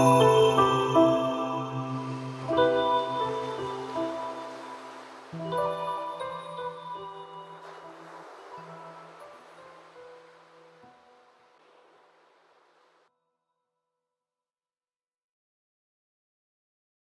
Música